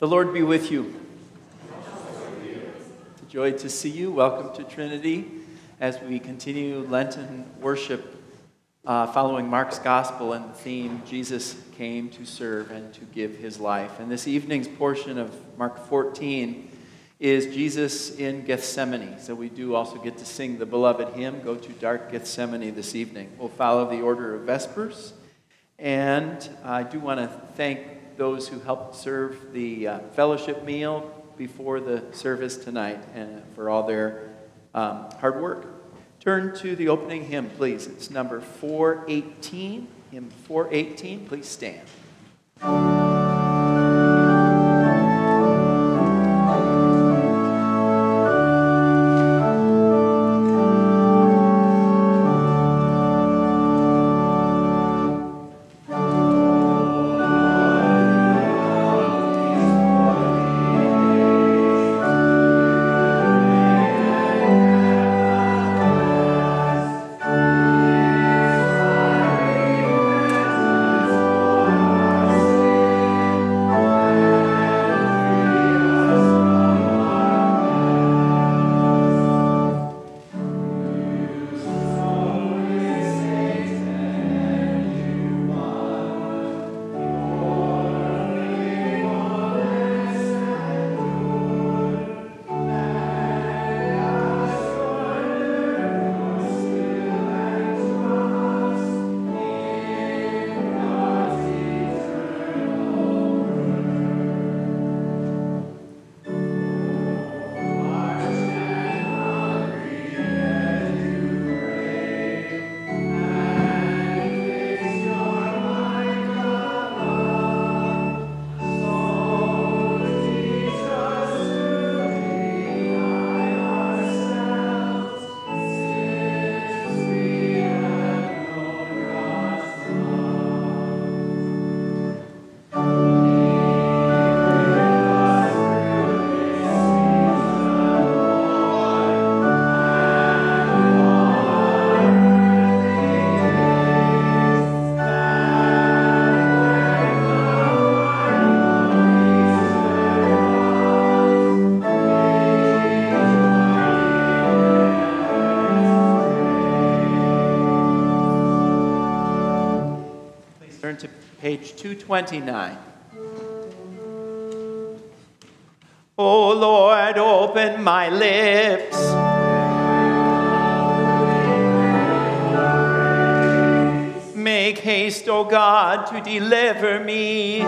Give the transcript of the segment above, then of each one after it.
The Lord be with you. It's a joy to see you. Welcome to Trinity as we continue Lenten worship uh, following Mark's gospel and the theme Jesus came to serve and to give his life. And this evening's portion of Mark 14 is Jesus in Gethsemane. So we do also get to sing the beloved hymn, Go to Dark Gethsemane, this evening. We'll follow the order of Vespers. And I do want to thank those who helped serve the uh, fellowship meal before the service tonight and for all their um, hard work. Turn to the opening hymn, please. It's number 418. Hymn 418. Please stand. 229. O Lord, open my lips. Make haste, O God, to deliver me.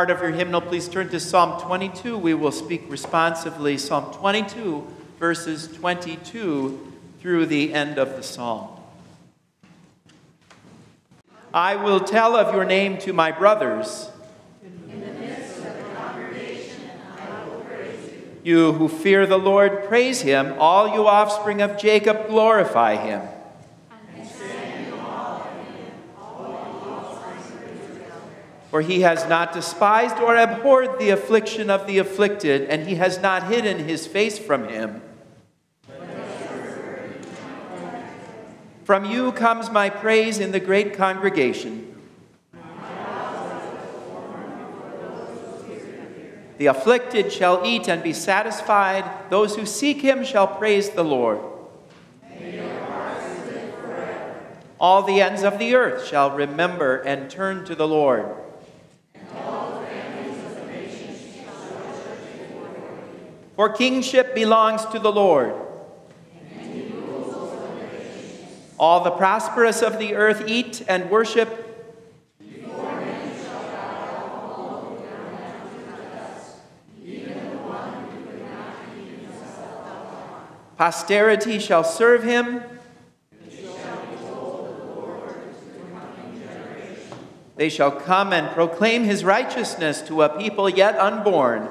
Part of your hymnal, please turn to Psalm 22. We will speak responsively. Psalm 22, verses 22 through the end of the psalm. I will tell of your name to my brothers. You. you who fear the Lord, praise him. All you offspring of Jacob, glorify him. For he has not despised or abhorred the affliction of the afflicted, and he has not hidden his face from him. From you comes my praise in the great congregation. The afflicted shall eat and be satisfied. Those who seek him shall praise the Lord. All the ends of the earth shall remember and turn to the Lord. For kingship belongs to the Lord. All the prosperous of the earth eat and worship. Posterity shall serve him. They shall come and proclaim his righteousness to a people yet unborn.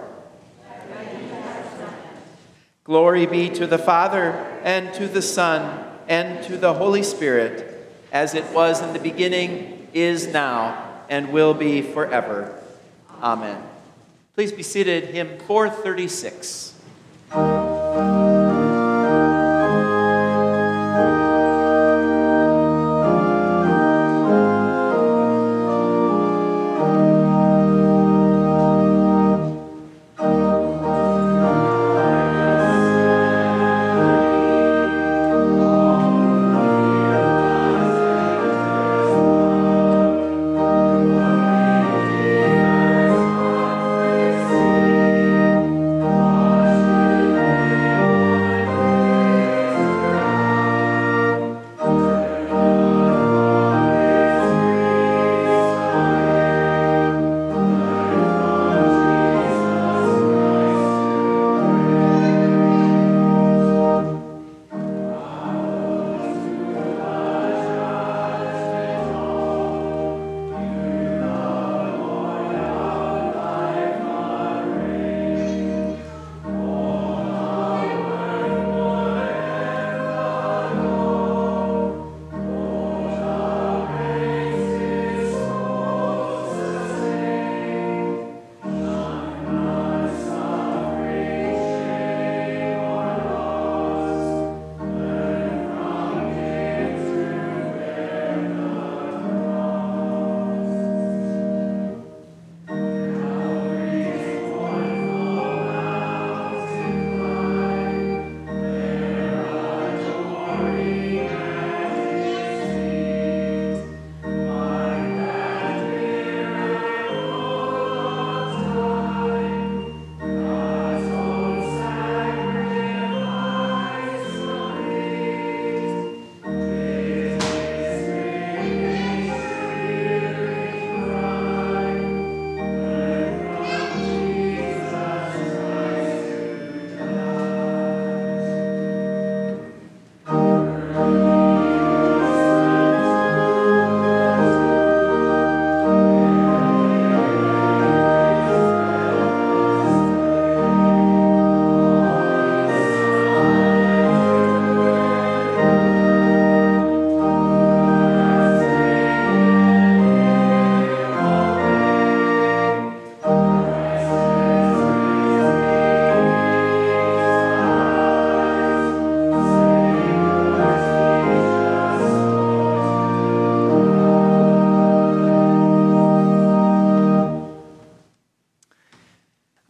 Glory be to the Father, and to the Son, and to the Holy Spirit, as it was in the beginning, is now, and will be forever. Amen. Please be seated. Hymn 436.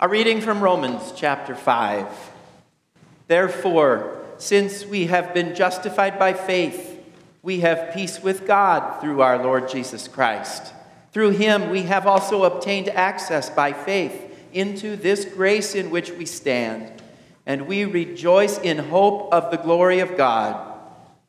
A reading from Romans chapter 5. Therefore, since we have been justified by faith, we have peace with God through our Lord Jesus Christ. Through him, we have also obtained access by faith into this grace in which we stand, and we rejoice in hope of the glory of God.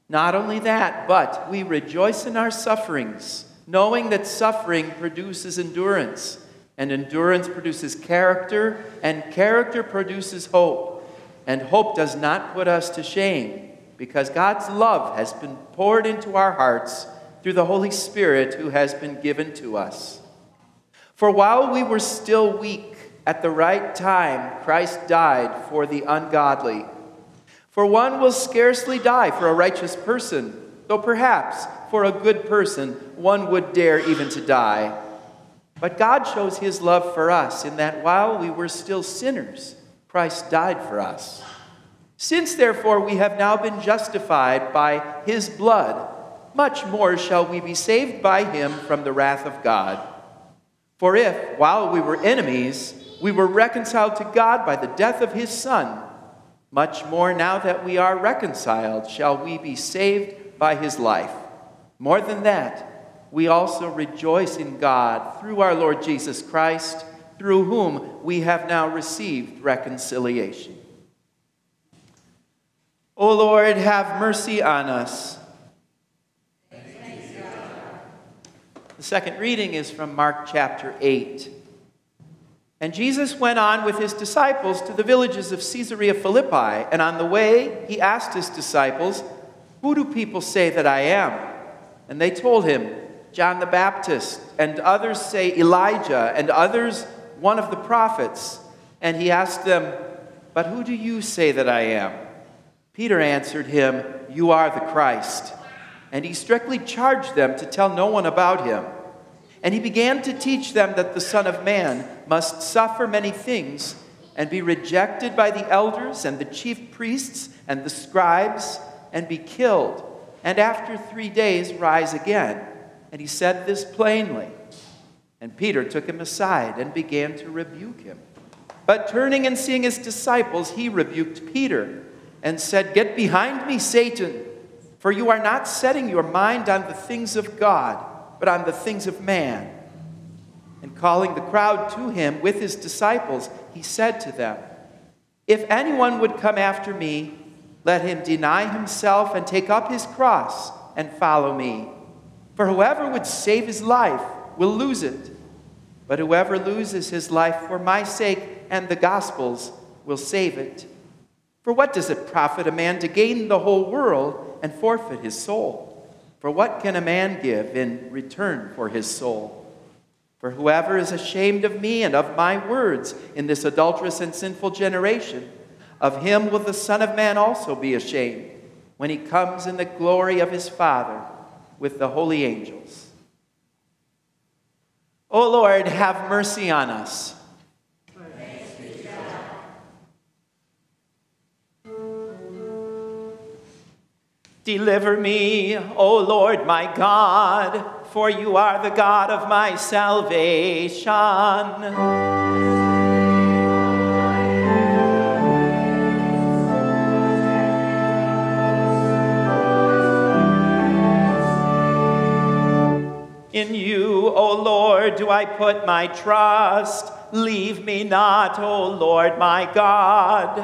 Not only that, but we rejoice in our sufferings, knowing that suffering produces endurance and endurance produces character, and character produces hope. And hope does not put us to shame, because God's love has been poured into our hearts through the Holy Spirit who has been given to us. For while we were still weak, at the right time, Christ died for the ungodly. For one will scarcely die for a righteous person, though perhaps for a good person one would dare even to die. But God shows his love for us in that while we were still sinners, Christ died for us. Since, therefore, we have now been justified by his blood, much more shall we be saved by him from the wrath of God. For if, while we were enemies, we were reconciled to God by the death of his Son, much more now that we are reconciled shall we be saved by his life. More than that, we also rejoice in God through our Lord Jesus Christ, through whom we have now received reconciliation. O Lord, have mercy on us. The second reading is from Mark chapter 8. And Jesus went on with his disciples to the villages of Caesarea Philippi, and on the way he asked his disciples, Who do people say that I am? And they told him, John the Baptist, and others say Elijah, and others one of the prophets. And he asked them, But who do you say that I am? Peter answered him, You are the Christ. And he strictly charged them to tell no one about him. And he began to teach them that the Son of Man must suffer many things and be rejected by the elders and the chief priests and the scribes and be killed, and after three days rise again. And he said this plainly. And Peter took him aside and began to rebuke him. But turning and seeing his disciples, he rebuked Peter and said, Get behind me, Satan, for you are not setting your mind on the things of God, but on the things of man. And calling the crowd to him with his disciples, he said to them, If anyone would come after me, let him deny himself and take up his cross and follow me. For whoever would save his life will lose it, but whoever loses his life for my sake and the gospel's will save it. For what does it profit a man to gain the whole world and forfeit his soul? For what can a man give in return for his soul? For whoever is ashamed of me and of my words in this adulterous and sinful generation, of him will the Son of Man also be ashamed when he comes in the glory of his Father with the holy angels. O Lord, have mercy on us. Deliver me, O Lord my God, for you are the God of my salvation. In you, O Lord, do I put my trust. Leave me not, O Lord my God.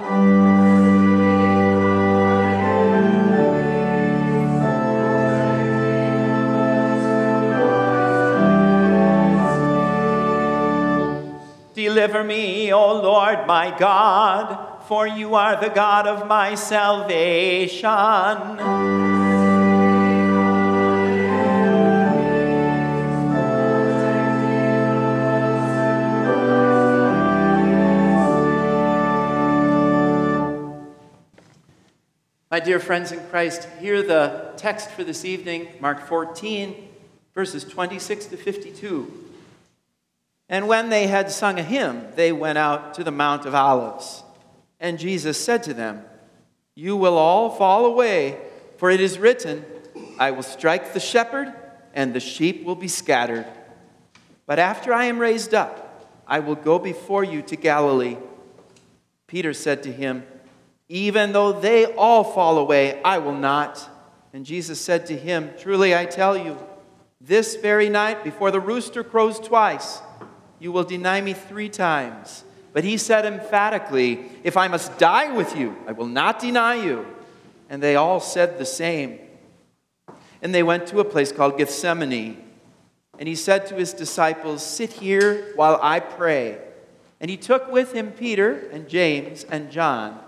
Deliver me, O Lord my God, for you are the God of my salvation. My dear friends in Christ, hear the text for this evening, Mark 14, verses 26 to 52. And when they had sung a hymn, they went out to the Mount of Olives. And Jesus said to them, You will all fall away, for it is written, I will strike the shepherd, and the sheep will be scattered. But after I am raised up, I will go before you to Galilee. Peter said to him, even though they all fall away, I will not. And Jesus said to him, Truly I tell you, this very night, before the rooster crows twice, you will deny me three times. But he said emphatically, If I must die with you, I will not deny you. And they all said the same. And they went to a place called Gethsemane. And he said to his disciples, Sit here while I pray. And he took with him Peter and James and John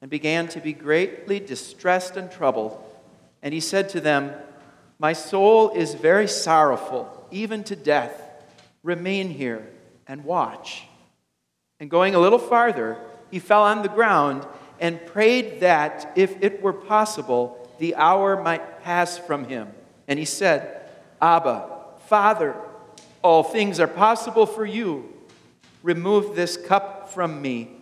and began to be greatly distressed and troubled. And he said to them, My soul is very sorrowful, even to death. Remain here and watch. And going a little farther, he fell on the ground and prayed that, if it were possible, the hour might pass from him. And he said, Abba, Father, all things are possible for you. Remove this cup from me.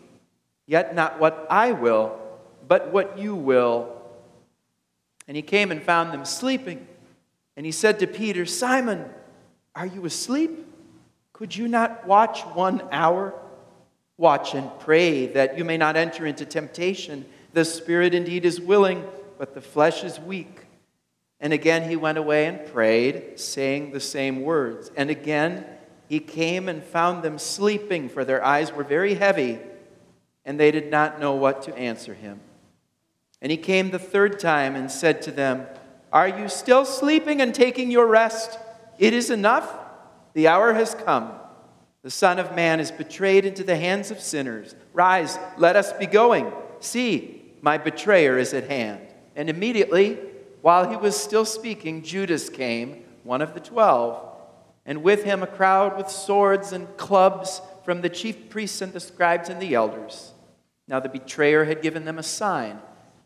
Yet not what I will, but what you will. And he came and found them sleeping. And he said to Peter, Simon, are you asleep? Could you not watch one hour? Watch and pray that you may not enter into temptation. The spirit indeed is willing, but the flesh is weak. And again he went away and prayed, saying the same words. And again he came and found them sleeping, for their eyes were very heavy and they did not know what to answer him. And he came the third time and said to them, Are you still sleeping and taking your rest? It is enough. The hour has come. The Son of Man is betrayed into the hands of sinners. Rise, let us be going. See, my betrayer is at hand. And immediately, while he was still speaking, Judas came, one of the twelve, and with him a crowd with swords and clubs from the chief priests and the scribes and the elders. Now the betrayer had given them a sign,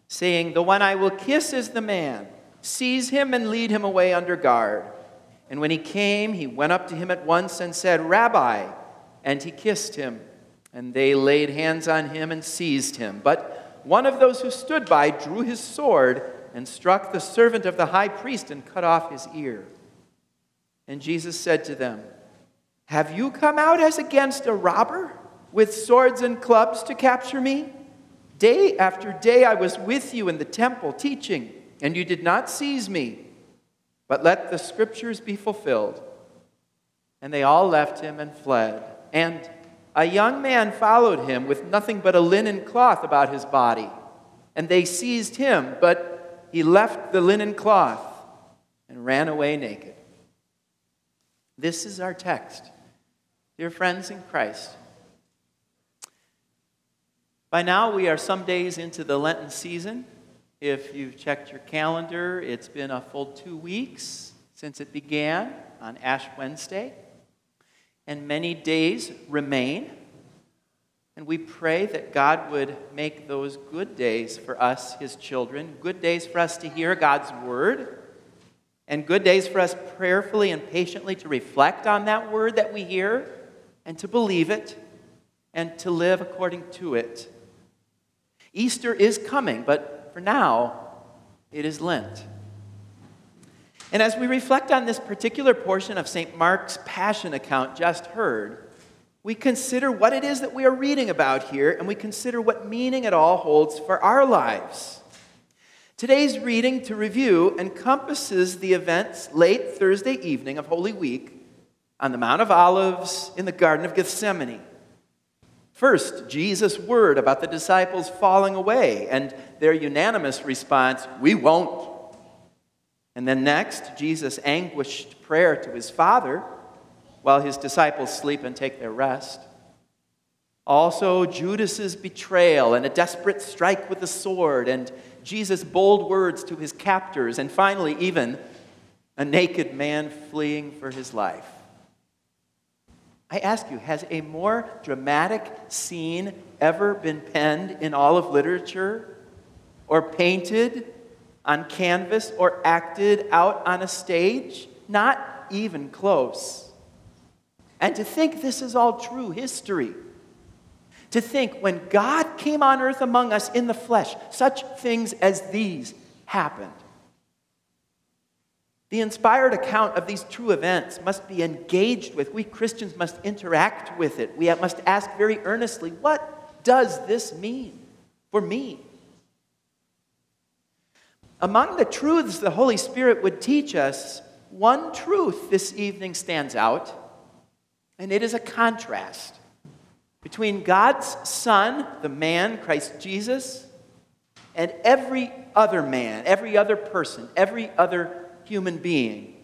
saying, The one I will kiss is the man. Seize him and lead him away under guard. And when he came, he went up to him at once and said, Rabbi. And he kissed him. And they laid hands on him and seized him. But one of those who stood by drew his sword and struck the servant of the high priest and cut off his ear. And Jesus said to them, Have you come out as against a robber with swords and clubs to capture me? Day after day I was with you in the temple teaching, and you did not seize me. But let the scriptures be fulfilled. And they all left him and fled. And a young man followed him with nothing but a linen cloth about his body. And they seized him, but he left the linen cloth and ran away naked. This is our text. Dear friends in Christ, by now we are some days into the Lenten season. If you've checked your calendar, it's been a full two weeks since it began on Ash Wednesday and many days remain. And we pray that God would make those good days for us, His children, good days for us to hear God's word, and good days for us prayerfully and patiently to reflect on that word that we hear, and to believe it, and to live according to it. Easter is coming, but for now, it is Lent. And as we reflect on this particular portion of St. Mark's Passion account just heard, we consider what it is that we are reading about here, and we consider what meaning it all holds for our lives. Today's reading to review encompasses the events late Thursday evening of Holy Week on the Mount of Olives in the Garden of Gethsemane. First, Jesus' word about the disciples falling away and their unanimous response, We won't. And then next, Jesus' anguished prayer to his Father while his disciples sleep and take their rest. Also, Judas's betrayal and a desperate strike with the sword, and Jesus' bold words to his captors, and finally, even a naked man fleeing for his life. I ask you, has a more dramatic scene ever been penned in all of literature or painted on canvas or acted out on a stage? Not even close. And to think this is all true history. To think when God came on earth among us in the flesh, such things as these happened. The inspired account of these true events must be engaged with. We Christians must interact with it. We must ask very earnestly what does this mean for me? Among the truths the Holy Spirit would teach us, one truth this evening stands out, and it is a contrast between God's Son, the man, Christ Jesus, and every other man, every other person, every other human being.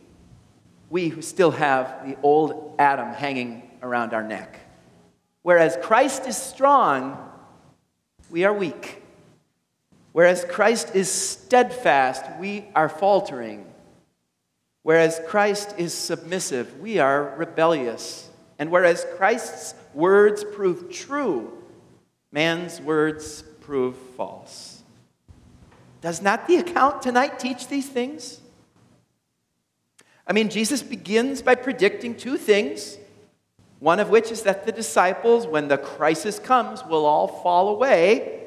We who still have the old Adam hanging around our neck. Whereas Christ is strong, we are weak. Whereas Christ is steadfast, we are faltering. Whereas Christ is submissive, we are rebellious. And whereas Christ's words prove true, man's words prove false. Does not the account tonight teach these things? I mean, Jesus begins by predicting two things. One of which is that the disciples, when the crisis comes, will all fall away.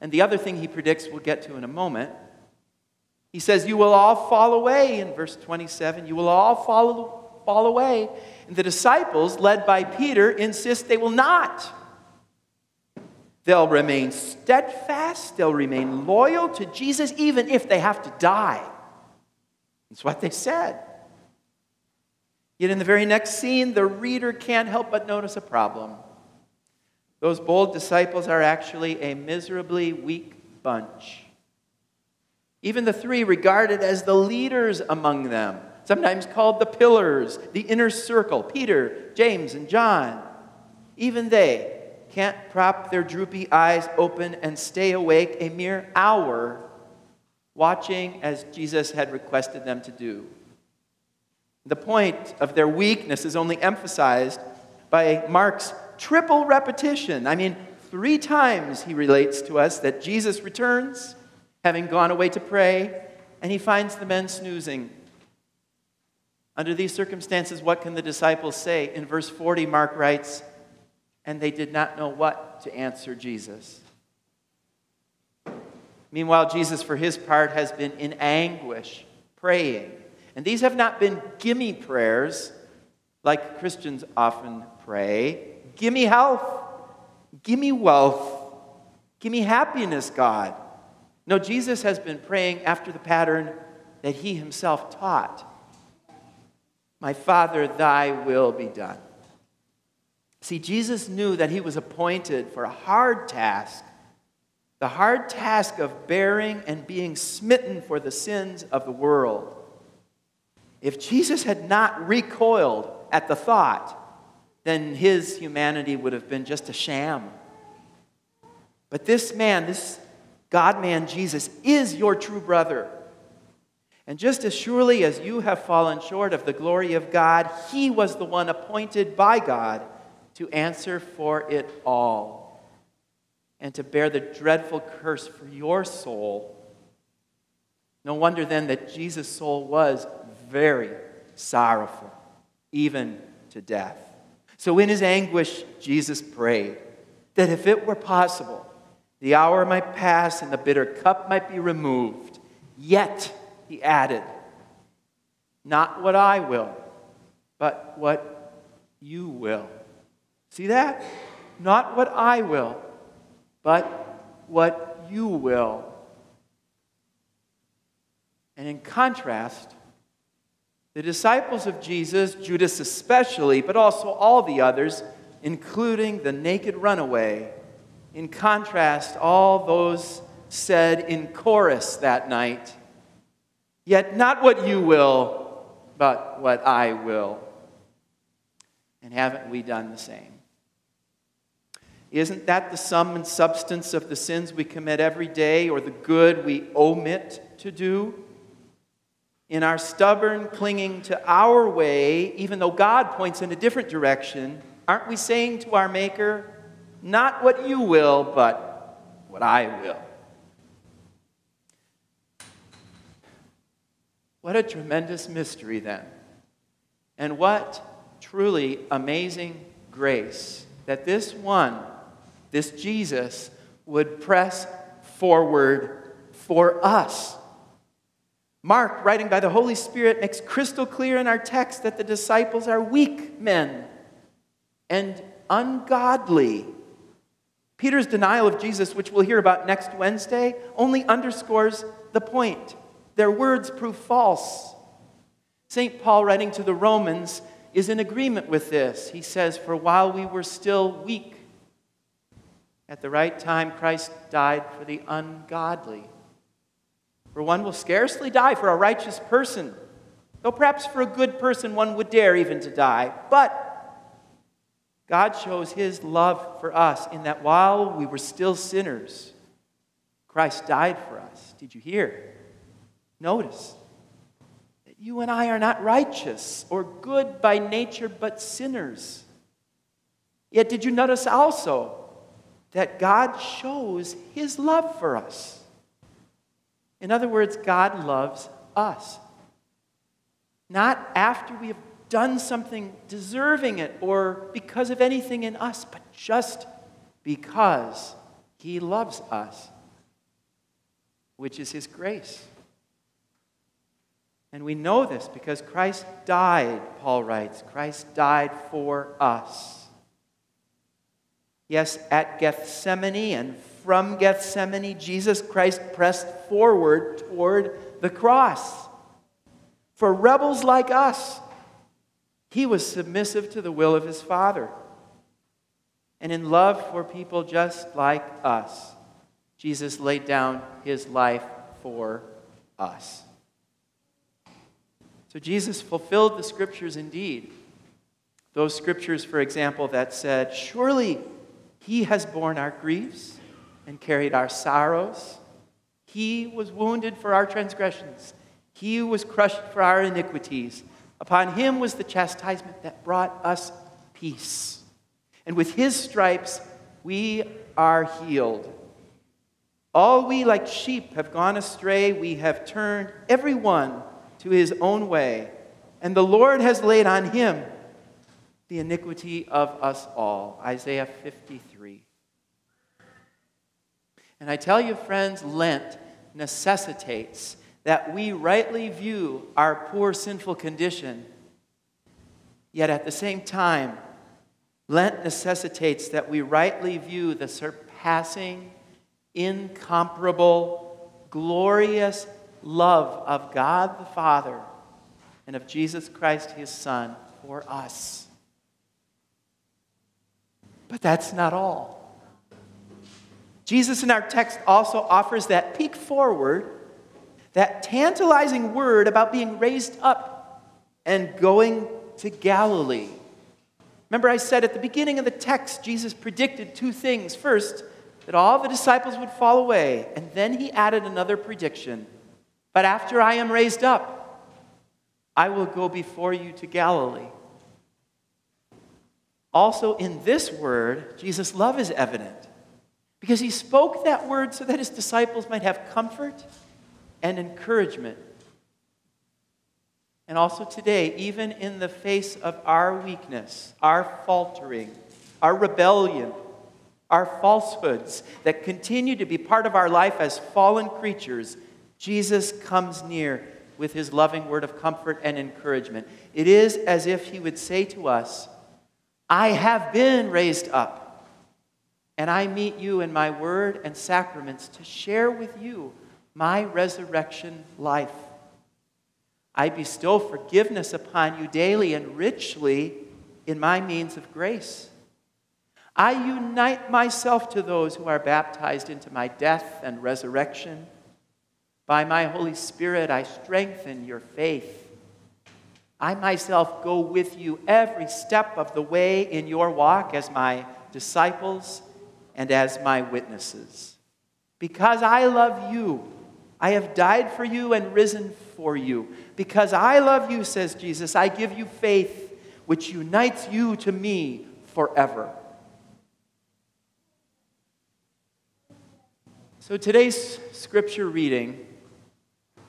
And the other thing he predicts we'll get to in a moment. He says, You will all fall away in verse 27. You will all fall, fall away. And the disciples, led by Peter, insist they will not. They'll remain steadfast, they'll remain loyal to Jesus, even if they have to die. That's what they said. Yet in the very next scene, the reader can't help but notice a problem. Those bold disciples are actually a miserably weak bunch. Even the three regarded as the leaders among them, sometimes called the pillars, the inner circle Peter, James, and John. Even they can't prop their droopy eyes open and stay awake a mere hour watching as Jesus had requested them to do. The point of their weakness is only emphasized by Mark's triple repetition. I mean, three times he relates to us that Jesus returns, having gone away to pray, and he finds the men snoozing. Under these circumstances, what can the disciples say? In verse 40, Mark writes, And they did not know what to answer Jesus. Meanwhile, Jesus, for his part, has been in anguish, praying. And these have not been gimme prayers like Christians often pray. Give me health. Give me wealth. Give me happiness, God. No, Jesus has been praying after the pattern that he himself taught. My Father, thy will be done. See, Jesus knew that he was appointed for a hard task the hard task of bearing and being smitten for the sins of the world. If Jesus had not recoiled at the thought, then his humanity would have been just a sham. But this man, this God man Jesus, is your true brother. And just as surely as you have fallen short of the glory of God, he was the one appointed by God to answer for it all and to bear the dreadful curse for your soul. No wonder then that Jesus' soul was very sorrowful, even to death. So in his anguish, Jesus prayed that if it were possible, the hour might pass and the bitter cup might be removed. Yet, he added, not what I will, but what you will. See that? Not what I will, but what you will. And in contrast, the disciples of Jesus, Judas especially, but also all the others, including the naked runaway, in contrast, all those said in chorus that night, Yet not what you will, but what I will. And haven't we done the same? Isn't that the sum and substance of the sins we commit every day or the good we omit to do? In our stubborn clinging to our way, even though God points in a different direction, aren't we saying to our Maker, not what you will, but what I will? What a tremendous mystery, then. And what truly amazing grace that this one this Jesus would press forward for us. Mark, writing by the Holy Spirit, makes crystal clear in our text that the disciples are weak men and ungodly. Peter's denial of Jesus, which we'll hear about next Wednesday, only underscores the point. Their words prove false. St. Paul, writing to the Romans, is in agreement with this. He says, For while we were still weak, at the right time, Christ died for the ungodly. For one will scarcely die for a righteous person, though perhaps for a good person one would dare even to die. But God shows his love for us in that while we were still sinners, Christ died for us. Did you hear? Notice that you and I are not righteous or good by nature, but sinners. Yet, did you notice also that God shows his love for us. In other words, God loves us. Not after we have done something deserving it or because of anything in us, but just because he loves us, which is his grace. And we know this because Christ died, Paul writes. Christ died for us. Yes, at Gethsemane and from Gethsemane, Jesus Christ pressed forward toward the cross. For rebels like us, he was submissive to the will of his Father. And in love for people just like us, Jesus laid down his life for us. So Jesus fulfilled the scriptures indeed. Those scriptures, for example, that said, Surely he has borne our griefs and carried our sorrows. He was wounded for our transgressions. He was crushed for our iniquities. Upon him was the chastisement that brought us peace. And with his stripes, we are healed. All we like sheep have gone astray. We have turned every one to his own way. And the Lord has laid on him the iniquity of us all. Isaiah 53. And I tell you, friends, Lent necessitates that we rightly view our poor sinful condition, yet at the same time, Lent necessitates that we rightly view the surpassing, incomparable, glorious love of God the Father and of Jesus Christ, his Son, for us. But that's not all. Jesus in our text also offers that peek forward that tantalizing word about being raised up and going to Galilee. Remember, I said at the beginning of the text, Jesus predicted two things. First, that all the disciples would fall away, and then he added another prediction. But after I am raised up, I will go before you to Galilee. Also, in this word, Jesus' love is evident because he spoke that word so that his disciples might have comfort and encouragement. And also today, even in the face of our weakness, our faltering, our rebellion, our falsehoods that continue to be part of our life as fallen creatures, Jesus comes near with his loving word of comfort and encouragement. It is as if he would say to us, I have been raised up, and I meet you in my word and sacraments to share with you my resurrection life. I bestow forgiveness upon you daily and richly in my means of grace. I unite myself to those who are baptized into my death and resurrection. By my Holy Spirit, I strengthen your faith. I myself go with you every step of the way in your walk as my disciples and as my witnesses. Because I love you I have died for you and risen for you. Because I love you, says Jesus, I give you faith which unites you to me forever. So today's scripture reading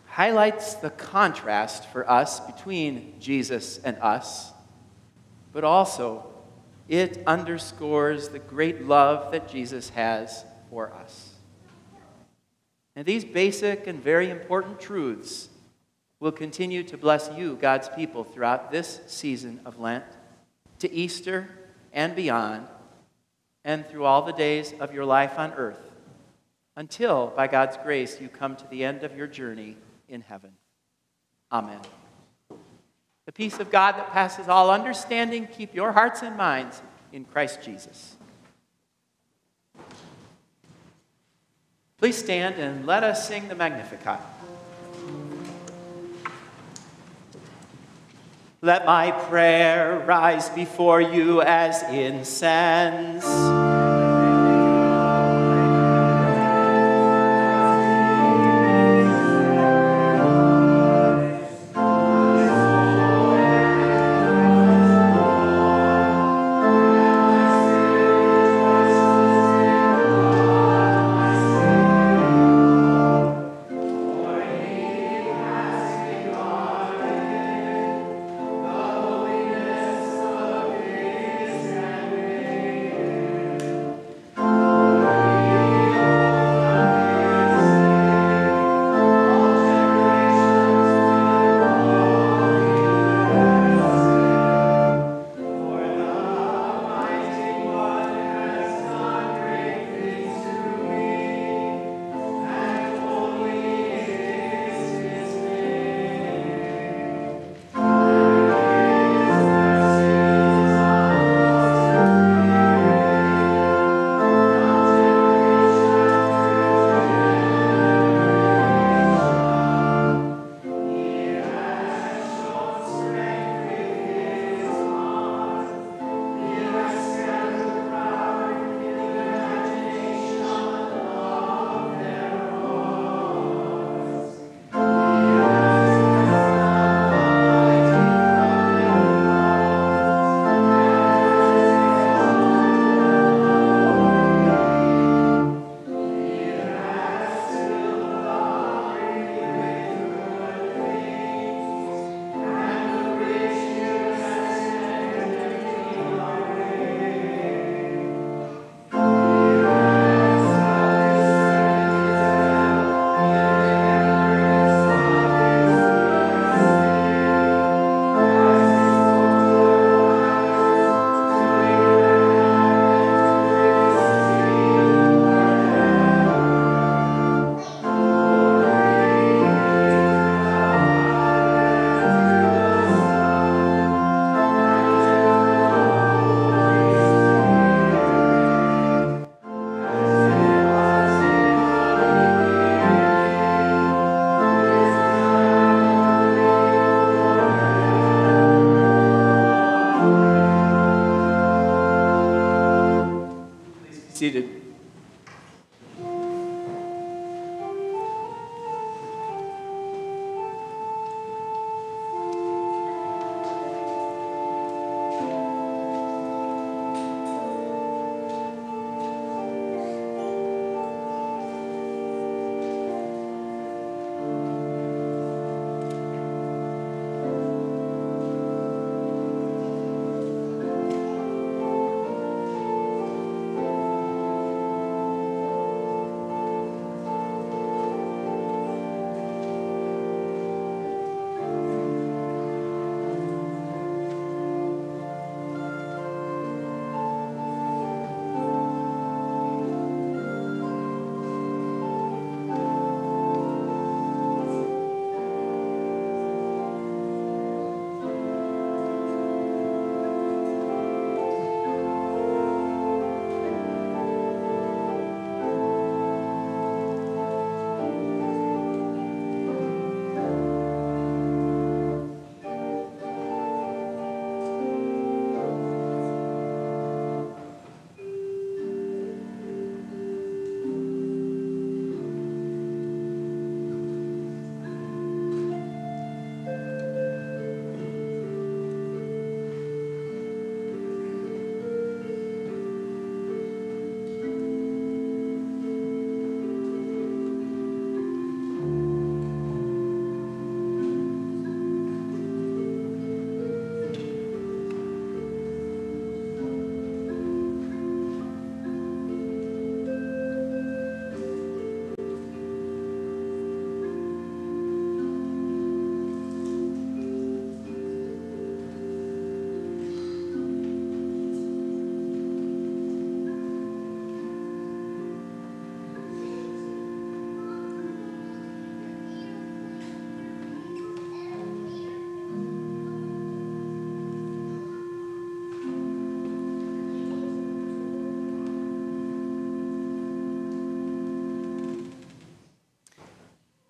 highlights the contrast for us between Jesus and us, but also it underscores the great love that Jesus has for us. And these basic and very important truths will continue to bless you, God's people, throughout this season of Lent, to Easter and beyond, and through all the days of your life on earth, until, by God's grace, you come to the end of your journey in heaven. Amen. The peace of God that passes all understanding, keep your hearts and minds in Christ Jesus. Please stand and let us sing the Magnificat. Let my prayer rise before you as incense.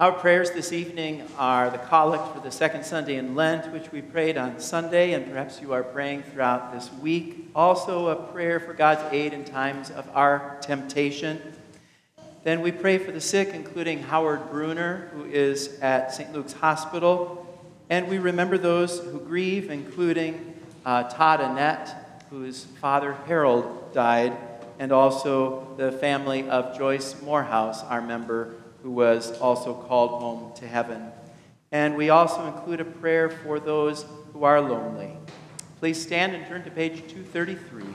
Our prayers this evening are the collect for the second Sunday in Lent, which we prayed on Sunday, and perhaps you are praying throughout this week. Also, a prayer for God's aid in times of our temptation. Then we pray for the sick, including Howard Bruner, who is at St. Luke's Hospital. And we remember those who grieve, including uh, Todd Annette, whose father Harold died, and also the family of Joyce Morehouse, our member who was also called home to heaven. And we also include a prayer for those who are lonely. Please stand and turn to page 233.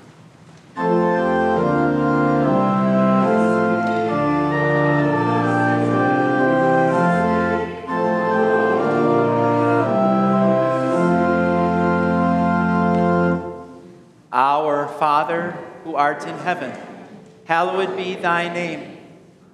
Our Father, who art in heaven, hallowed be thy name.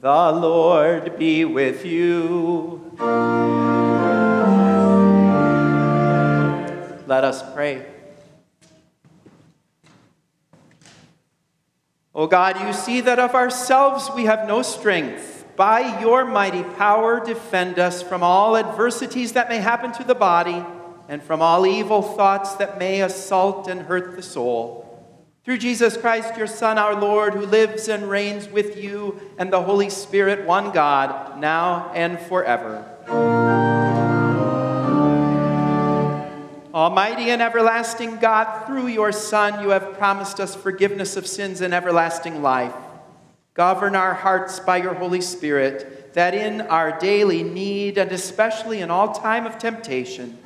The Lord be with you. Let us pray. O God, you see that of ourselves we have no strength. By your mighty power, defend us from all adversities that may happen to the body and from all evil thoughts that may assault and hurt the soul through Jesus Christ, your Son, our Lord, who lives and reigns with you and the Holy Spirit, one God, now and forever. Almighty and everlasting God, through your Son, you have promised us forgiveness of sins and everlasting life. Govern our hearts by your Holy Spirit, that in our daily need, and especially in all time of temptation,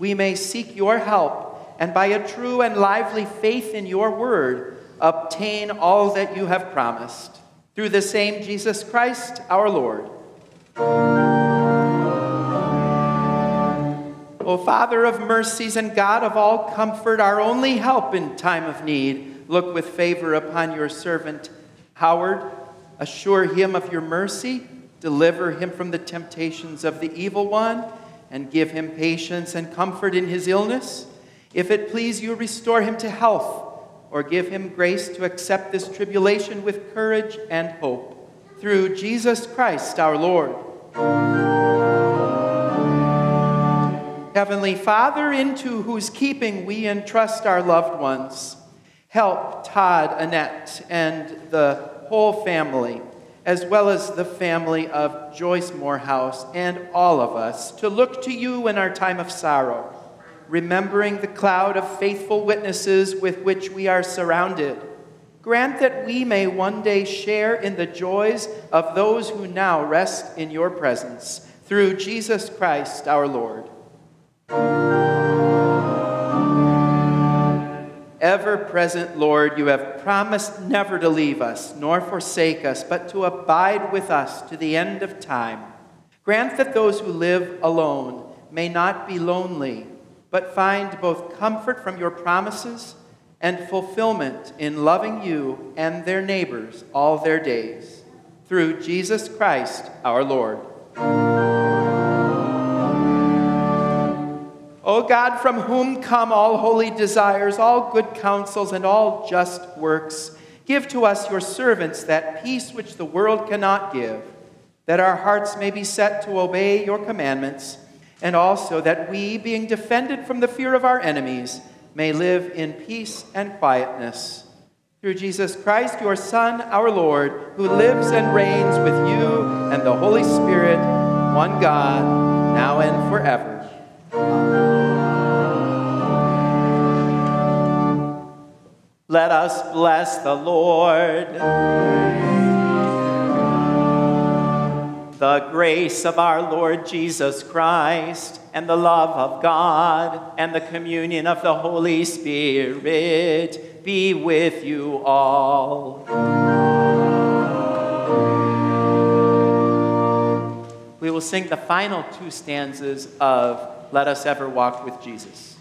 we may seek your help and by a true and lively faith in your word, obtain all that you have promised. Through the same Jesus Christ our Lord. O Father of mercies and God of all comfort, our only help in time of need, look with favor upon your servant Howard. Assure him of your mercy, deliver him from the temptations of the evil one, and give him patience and comfort in his illness if it please you, restore him to health, or give him grace to accept this tribulation with courage and hope. Through Jesus Christ our Lord. Heavenly Father, into whose keeping we entrust our loved ones, help Todd, Annette, and the whole family, as well as the family of Joyce Morehouse and all of us, to look to you in our time of sorrow remembering the cloud of faithful witnesses with which we are surrounded. Grant that we may one day share in the joys of those who now rest in your presence. Through Jesus Christ our Lord. Ever present Lord, you have promised never to leave us nor forsake us, but to abide with us to the end of time. Grant that those who live alone may not be lonely but find both comfort from your promises and fulfillment in loving you and their neighbors all their days. Through Jesus Christ our Lord. O God, from whom come all holy desires, all good counsels, and all just works, give to us, your servants, that peace which the world cannot give, that our hearts may be set to obey your commandments and also that we, being defended from the fear of our enemies, may live in peace and quietness. Through Jesus Christ, your Son, our Lord, who lives and reigns with you and the Holy Spirit, one God, now and forever. Let us bless the Lord. The grace of our Lord Jesus Christ, and the love of God, and the communion of the Holy Spirit be with you all. We will sing the final two stanzas of Let Us Ever Walk with Jesus.